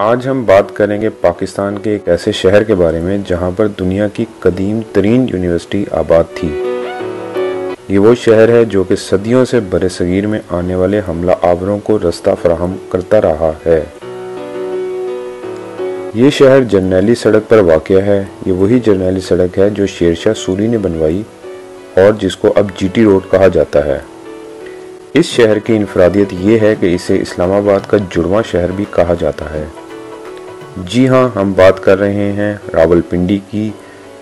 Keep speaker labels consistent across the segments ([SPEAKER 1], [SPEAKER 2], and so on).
[SPEAKER 1] आज हम बात करेंगे पाकिस्तान के एक ऐसे शहर के बारे में, जहाँ पर दुनिया की कदीम तरीन यूनिवर्सिटी आबाद थी। ये वो शहर है जो कि सदियों से बर सग़ीर में आने वाले हमला आवरों को रास्ता फराहम करता रहा है। ये शहर जर्नैली सड़क पर वाक़ है। ये वही जर्नैली सड़क है जो शेरशाह सूरी ने बनवाई और जिसको अब जीटी रोड कहा जाता है। इस शहर की इनफरादियत ये है कि इसे इस्लामाबाद का जुड़वा शहर भी कहा जाता है। जी हाँ हम बात कर रहे हैं रावलपिंडी की,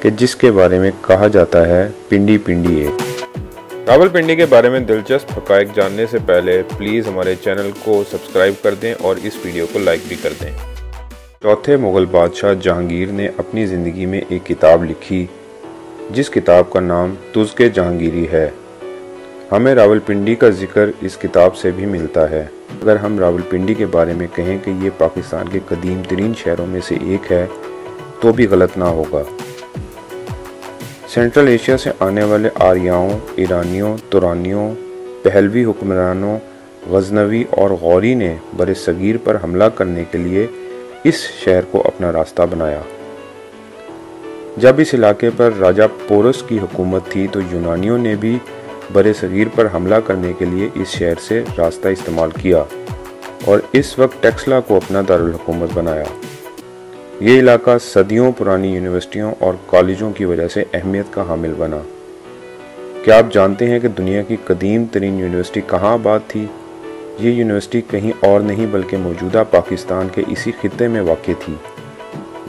[SPEAKER 1] कि जिसके बारे में कहा जाता है पिंडी पिंडी एक। रावलपिंडी के बारे में दिलचस्प हकायक जानने से पहले प्लीज़ हमारे चैनल को सब्सक्राइब कर दें और इस वीडियो को लाइक भी कर दें। चौथे मुग़ल बादशाह जहांगीर ने अपनी ज़िंदगी में एक किताब लिखी, जिस किताब का नाम तुझ के जहांगीरी है। हमें रावलपिंडी का ज़िक्र इस किताब से भी मिलता है। अगर हम रावलपिंडी के बारे में कहें कि ये पाकिस्तान के कदीम तरीन शहरों में से एक है तो भी गलत ना होगा। सेंट्रल एशिया से आने वाले आर्याओं, ईरानियों, तुरानियों, पहलवी हुक्मरानों, गजनवी और गौरी ने बर सग़ीर पर हमला करने के लिए इस शहर को अपना रास्ता बनाया। जब इस इलाके पर राजा पोरस की हुकूमत थी तो यूनानियों ने भी बर सग़ीर पर हमला करने के लिए इस शहर से रास्ता इस्तेमाल किया और इस वक्त टेक्सला को अपना दारकूमत बनाया। ये इलाका सदियों पुरानी यूनिवर्सिटियों और कॉलेजों की वजह से अहमियत का हामिल बना। क्या आप जानते हैं कि दुनिया की कदीम तरीन यूनिवर्सिटी कहाँ आबाद थी? ये यूनिवर्सिटी कहीं और नहीं, बल्कि मौजूदा पाकिस्तान के इसी खत्े में वाक़ थी।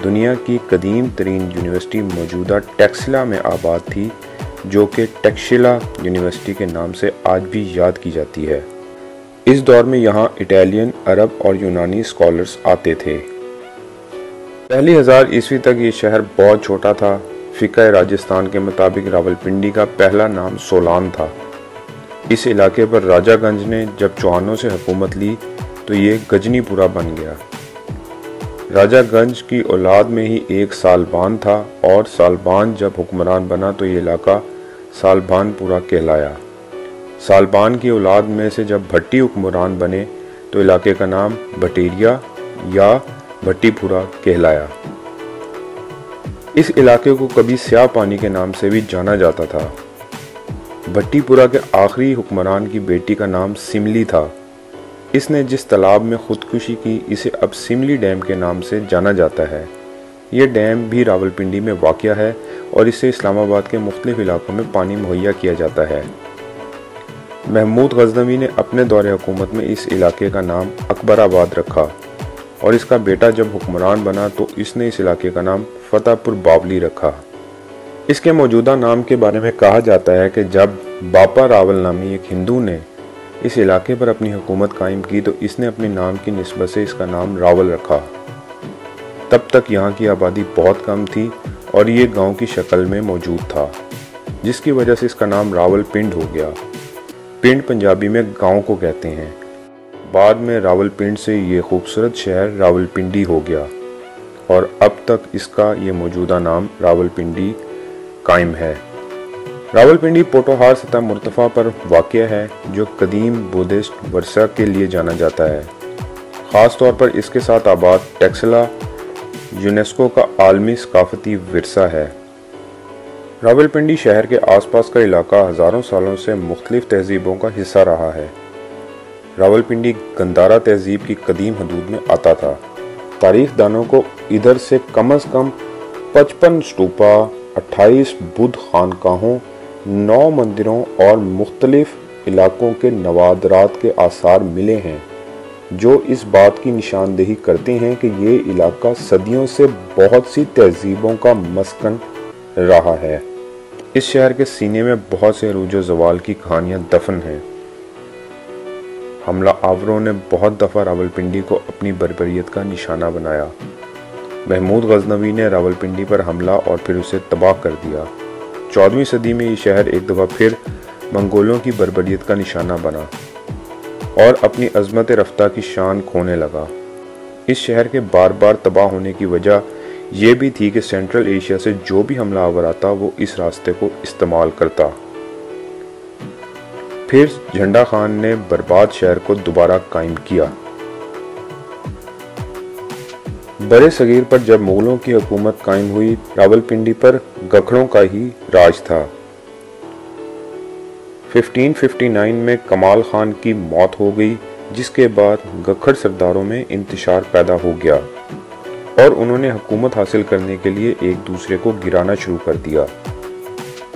[SPEAKER 1] दुनिया की कदीम तरीन यूनिवर्सिटी मौजूदा टेक्सला में आबाद थी जो कि टेक्शिला यूनिवर्सिटी के नाम से आज भी याद की जाती है। इस दौर में यहाँ इटालियन अरब और यूनानी स्कॉलर्स आते थे। पहली हज़ार ईस्वी तक ये शहर बहुत छोटा था। फ़िका राजस्थान के मुताबिक रावलपिंडी का पहला नाम सोलान था। इस इलाके पर राजागंज ने जब चौहानों से हुकूमत ली तो ये गजनीपुरा बन गया। राजागंज की औलाद में ही एक सालबान था और सालबान जब हुक्मरान बना तो ये इलाका सालबानपुरा कहलाया। सालबान की औलाद में से जब भट्टी हुक्मरान बने तो इलाके का नाम भटेरिया या भट्टीपुरा कहलाया। इस इलाके को कभी स्याह पानी के नाम से भी जाना जाता था। भट्टीपुरा के आखिरी हुक्मरान की बेटी का नाम सिमली था। इसने जिस तालाब में खुदकुशी की, इसे अब सिमली डैम के नाम से जाना जाता है। ये डैम भी रावलपिंडी में वाक़ है और इससे इस्लामाबाद के मुख्तलिफ़ इलाकों में पानी मुहैया किया जाता है। महमूद गजनवी ने अपने दौरे हुकूमत में इस इलाके का नाम अकबराबाद रखा और इसका बेटा जब हुक्मरान बना तो इसने इस इलाके का नाम फतेहपुर बावली रखा। इसके मौजूदा नाम के बारे में कहा जाता है कि जब बापा रावल नामी एक हिंदू ने इस इलाके पर अपनी हुकूमत कायम की तो इसने अपने नाम की नस्बत से इसका नाम रावल रखा। तब तक यहाँ की आबादी बहुत कम थी और ये गाँव की शक्ल में मौजूद था, जिसकी वजह से इसका नाम रावल पिंड हो गया। पिंड पंजाबी में गाँव को कहते हैं। बाद में रावलपिंड से ये खूबसूरत शहर रावलपिंडी हो गया, और अब तक इसका ये मौजूदा नाम रावलपिंडी कायम है। रावलपिंडी पोटोहार सतह मुर्तफ़ा पर वाक़ है, जो कदीम बुद्धिस्ट वर्षा के लिए जाना जाता है। ख़ास तौर पर इसके साथ आबाद टेक्सला यूनेस्को का आलमी सकाफती वरसा है। रावलपिंडी शहर के आसपास का इलाका हज़ारों सालों से मुख्तलिफ़ तहजीबों का हिस्सा रहा है। रावलपिंडी गंदारा तहजीब की कदीम हदूद में आता था। तारीख दानों को इधर से कम अज़ कम पचपन स्टूपा अट्ठाईस बुद्ध खानकाहों, नौ मंदिरों और मुख्तलिफ़ इलाकों के नवादरात के आसार मिले हैं। जो इस बात की निशानदेही करते हैं कि ये इलाका सदियों से बहुत सी तहजीबों का मस्कन रहा है। इस शहर के सीने में बहुत से अरूज जवाल की कहानियाँ दफन हैं। हमला आवरों ने बहुत दफ़ा रावलपिंडी को अपनी बरबरीत का निशाना बनाया। महमूद गजनवी ने रावलपिंडी पर हमला और फिर उसे तबाह कर दिया। चौदहवीं सदी में ये शहर एक दफ़ा फिर मंगोलों की बरबरीत का निशाना बना। और अपनी अजमत रफ्ता की शान खोने लगा। इस शहर के बार बार तबाह होने की वजह यह भी थी कि सेंट्रल एशिया से जो भी हमलावर आता, वो इस रास्ते को इस्तेमाल करता। फिर झंडा खान ने बर्बाद शहर को दोबारा कायम किया। बड़े सगीर पर जब मुगलों की हुकूमत कायम हुई, रावलपिंडी पर गखड़ों का ही राज था। 1559 में कमाल खान की मौत हो गई, जिसके बाद गखड़ सरदारों में इंतशार पैदा हो गया और उन्होंने हुकूमत हासिल करने के लिए एक दूसरे को गिराना शुरू कर दिया।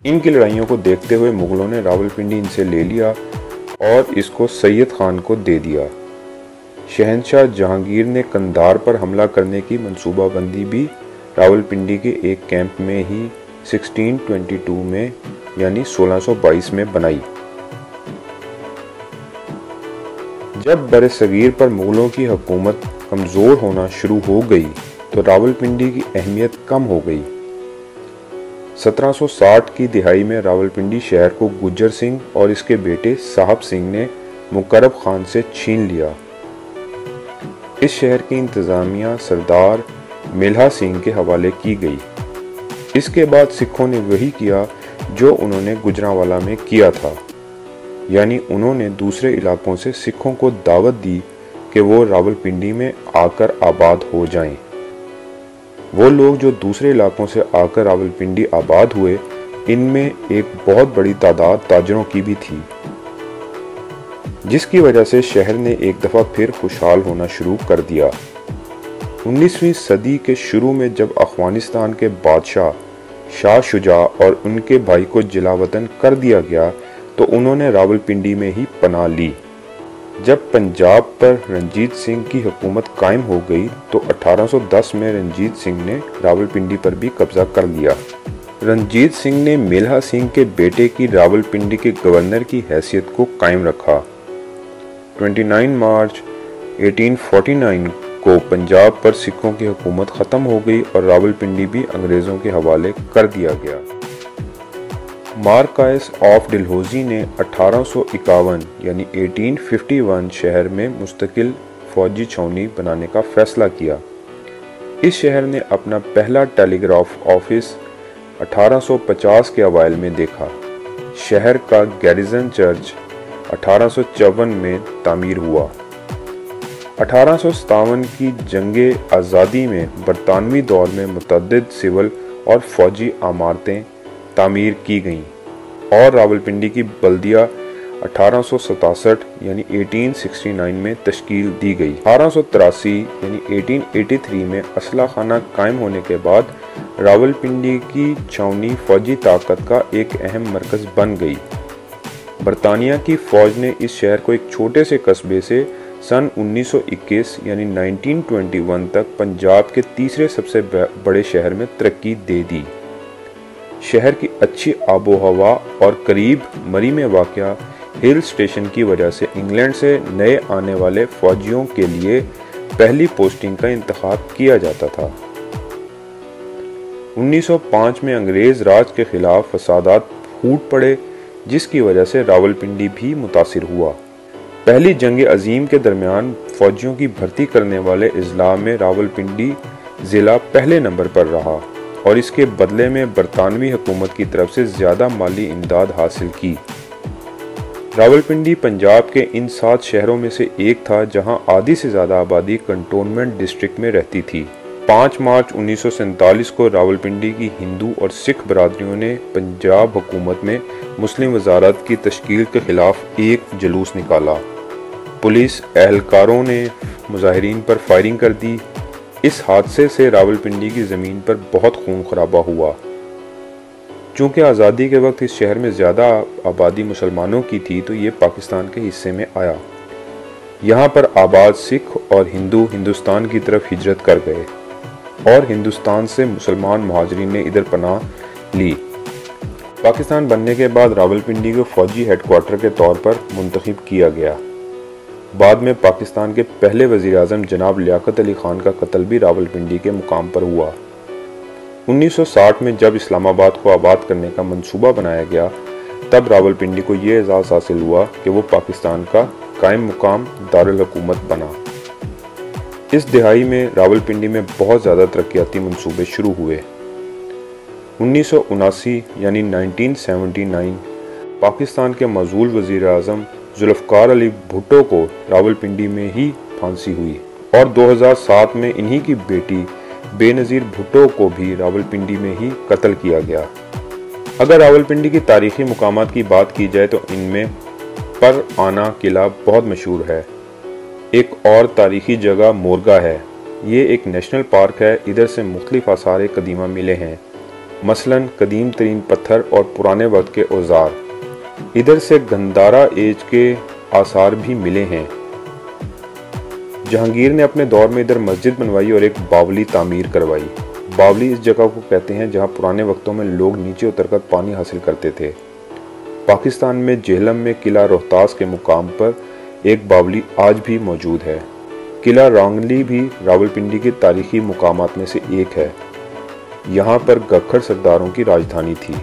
[SPEAKER 1] इनकी लड़ाइयों को देखते हुए मुगलों ने रावलपिंडी इनसे ले लिया और इसको सैयद खान को दे दिया। शहनशाह जहांगीर ने कंधार पर हमला करने की मंसूबाबंदी भी रावलपिंडी के एक कैंप में ही 1622 में यानी 1622 में बनाई। जब बर सगीर पर मुगलों की हुकूमत कमज़ोर होना शुरू हो गई तो रावलपिंडी की अहमियत कम हो गई। 1760 की दिहाई में रावलपिंडी शहर को गुज्जर सिंह और इसके बेटे साहब सिंह ने मुकरब खान से छीन लिया। इस शहर की इंतज़ामिया सरदार मेल्हा सिंह के हवाले की गई। इसके बाद सिखों ने वही किया जो उन्होंने गुजरावाला में किया था। यानी उन्होंने दूसरे इलाकों से सिखों को दावत दी कि वो रावलपिंडी में आकर आबाद हो जाएँ। वो लोग जो दूसरे इलाकों से आकर रावलपिंडी आबाद हुए, इनमें एक बहुत बड़ी तादाद ताजरों की भी थी। जिसकी वजह से शहर ने एक दफ़ा फिर खुशहाल होना शुरू कर दिया। 19वीं सदी के शुरू में जब अफ़गानिस्तान के बादशाह शाह शुजा और उनके भाई को जिलावतन कर दिया गया तो उन्होंने रावलपिंडी में ही पना ली। जब पंजाब पर रंजीत सिंह की हुकूमत कायम हो गई तो 1810 में रंजीत सिंह ने रावलपिंडी पर भी कब्जा कर लिया। रंजीत सिंह ने मेल्हा सिंह के बेटे की रावलपिंडी के गवर्नर की हैसियत को कायम रखा। 29 मार्च 1849 को पंजाब पर सिखों की हुकूमत ख़त्म हो गई और रावलपिंडी भी अंग्रेज़ों के हवाले कर दिया गया। मार्काइस ऑफ़ डिलहोजी ने अठारह सौ इक्यावन, यानी 1851 शहर में मुस्तकिल फौजी छावनी बनाने का फैसला किया। इस शहर ने अपना पहला टेलीग्राफ ऑफ़िस 1850 के अवाइल में देखा। शहर का गैरिजन चर्च अठारह सौ चौवन में तामीर हुआ। अठारह सौ सतावन की जंग आज़ादी में बरतानवी दौर में मुतद सिविल और फौजी आमारतें तामीर की गईं और रावलपिंडी की बल्दिया अठारह यानी 1869 में तश्कील दी गई। अठारह यानी 1883 में असला खाना कायम होने के बाद रावलपिंडी की छावनी फौजी ताकत का एक अहम मरकज़ बन गई। बरतानिया की फ़ौज ने इस शहर को एक छोटे से कस्बे से सन 1921 यानी 1921 तक पंजाब के तीसरे सबसे बड़े शहर में तरक्की दे दी। शहर की अच्छी आबो हवा और करीब मरी में वाक़ हिल स्टेशन की वजह से इंग्लैंड से नए आने वाले फौजियों के लिए पहली पोस्टिंग का इंतखब किया जाता था। 1905 में अंग्रेज़ राज के खिलाफ फसादात फूट पड़े, जिसकी वजह से रावलपिंडी भी मुतासर हुआ। पहली जंग अजीम के दरमियान फौजियों की भर्ती करने वाले अजला में रावलपिंडी ज़िला पहले नंबर पर रहा और इसके बदले में बरतानवी हुकूमत की तरफ़ से ज़्यादा माली इमदाद हासिल की। रावलपिंडी पंजाब के इन सात शहरों में से एक था जहाँ आधी से ज़्यादा आबादी कंटोनमेंट डिस्ट्रिक्ट में रहती थी। 5 मार्च उन्नीस को रावलपिंडी की हिंदू और सिख बरदरियों ने पंजाब हुकूमत में मुस्लिम वजारत की तश्कील के ख़िलाफ़ एक जुलूस निकाला। पुलिस एहलकारों ने मुजाहरीन पर फायरिंग कर दी। इस हादसे से रावलपिंडी की ज़मीन पर बहुत खून खराबा हुआ। चूँकि आज़ादी के वक्त इस शहर में ज़्यादा आबादी मुसलमानों की थी तो ये पाकिस्तान के हिस्से में आया। यहाँ पर आबाद सिख और हिंदू हिंदुस्तान की तरफ़ हिजरत कर गए और हिंदुस्तान से मुसलमान महाजरीन ने इधर पनाह ली। पाकिस्तान बनने के बाद रावलपिंडी को फौजी हेडक्वार्टर के तौर पर मुंतखब किया गया। बाद में पाकिस्तान के पहले वज़ी अजम जनाब लियाकत अली ख़ान का कत्ल भी रावलपिंडी के मुकाम पर हुआ। 1960 में जब इस्लामाबाद को आबाद करने का मंसूबा बनाया गया, तब रावलपिंडी को ये एजाज़ हासिल हुआ कि वो पाकिस्तान का कायम मुकाम दारकूमत बना। इस दिहाई में रावलपिंडी में बहुत ज़्यादा तरक्याती मनसूबे शुरू हुए। उन्नीस सौ उनासी यानी 1979 पाकिस्तान के मजूल वज़ी अजम जुल्फ़ार अली भुट्टो को रावलपिंडी में ही फांसी हुई। और 2007 में इन्हीं की बेटी बेनज़ीर भुट्टो को भी रावलपिंडी में ही कत्ल किया गया। अगर रावलपिंडी की तारीखी मकाम की बात की जाए तो इनमें पर आना किला बहुत मशहूर है। एक और तारीखी जगह मोरगा है। ये एक नेशनल पार्क है। इधर से मुख्तलिफ़ आसार कदीमा मिले हैं। मसलन कदीम तरीन पत्थर और पुराने वक्त के औज़ार। इधर से गंदारा एज के आसार भी मिले हैं। जहांगीर ने अपने दौर में इधर मस्जिद बनवाई और एक बावली तामीर करवाई। बावली इस जगह को कहते हैं जहाँ पुराने वक्तों में लोग नीचे उतरकर पानी हासिल करते थे। पाकिस्तान में जेहलम में किला रोहतास के मुकाम पर एक बावली आज भी मौजूद है। किला रांगली भी रावलपिंडी के तारीखी मुकाम में से एक है। यहाँ पर गखर सरदारों की राजधानी थी।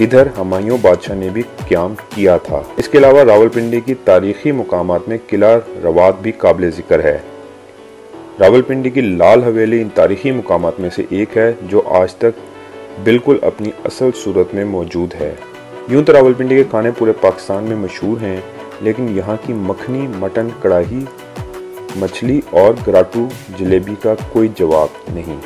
[SPEAKER 1] इधर हमायूं बादशाह ने भी क्याम किया था। इसके अलावा रावलपिंडी की तारीखी मुकाम में किला रवात भी काबिल ज़िक्र है। रावलपिंडी की लाल हवेली इन तारीखी मुकाम में से एक है, जो आज तक बिल्कुल अपनी असल सूरत में मौजूद है। यूँ तो रावलपिंडी के खाने पूरे पाकिस्तान में मशहूर हैं, लेकिन यहाँ की मखनी, मटन कढ़ाई मछली और गराटू जलेबी का कोई जवाब नहीं।